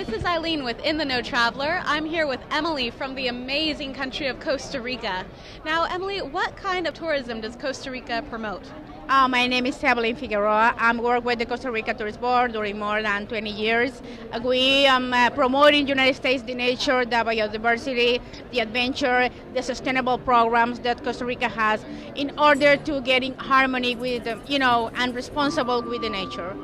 This is Eileen with In the Know Traveler. I'm here with Emily from the amazing country of Costa Rica. Now, Emily, what kind of tourism does Costa Rica promote? Uh, my name is Evelyn Figueroa. I'm work with the Costa Rica Tourist Board during more than 20 years. We um, uh, promoting United States the nature, the biodiversity, the adventure, the sustainable programs that Costa Rica has in order to get in harmony with, you know, and responsible with the nature.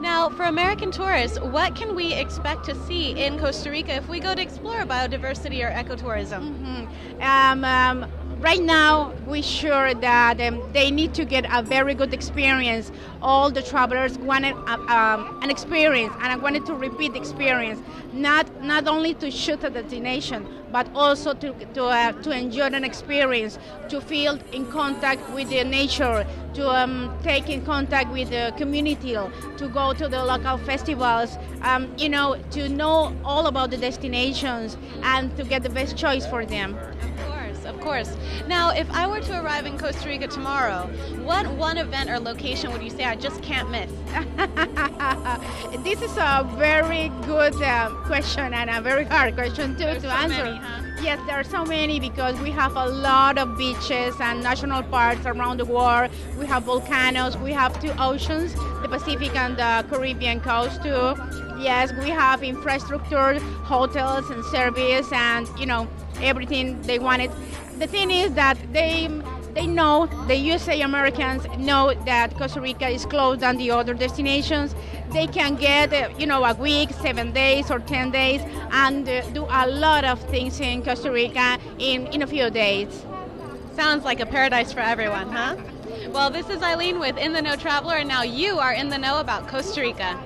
Now, for American tourists, what can we expect to see in Costa Rica if we go to explore biodiversity or ecotourism? Mm-hmm. Um, um, right now we're sure that um, they need to get a very good experience. All the travelers wanted uh, um, an experience and i wanted to repeat the experience. Not not only to shoot a destination but also to to, uh, to enjoy an experience to feel in contact with the nature to um, take in contact with the community to go to the local festivals um, you know to know all about the destinations and to get the best choice for them course. Now, if I were to arrive in Costa Rica tomorrow, what one event or location would you say I just can't miss? this is a very good uh, question and a very hard question too There's to so answer. Many, huh? Yes, there are so many because we have a lot of beaches and national parks around the world. We have volcanoes, we have two oceans, the Pacific and the Caribbean coast too. Yes, we have infrastructure, hotels and service and you know everything they wanted. The thing is that they they know the USA Americans know that Costa Rica is closed than the other destinations. They can get uh, you know a week, seven days or ten days, and uh, do a lot of things in Costa Rica in in a few days. Sounds like a paradise for everyone, huh? Well, this is Eileen with In the Know Traveler, and now you are in the know about Costa Rica.